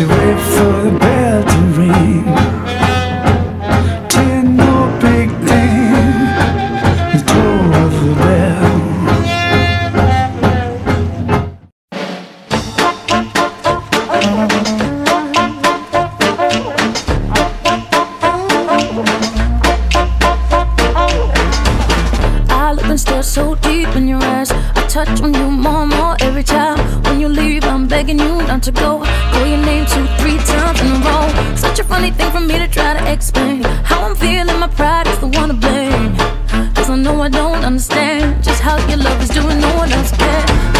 to wait for the bell to ring. Did no big thing, the toll of the bell. I look and stare so deep in your eyes. I touch on you more and more every time. When you leave, I'm begging you not to go call your name two, three times in a row. Such a funny thing for me to try to explain. How I'm feeling, my pride is the one to blame. Cause I know I don't understand just how your love is doing, no one else can.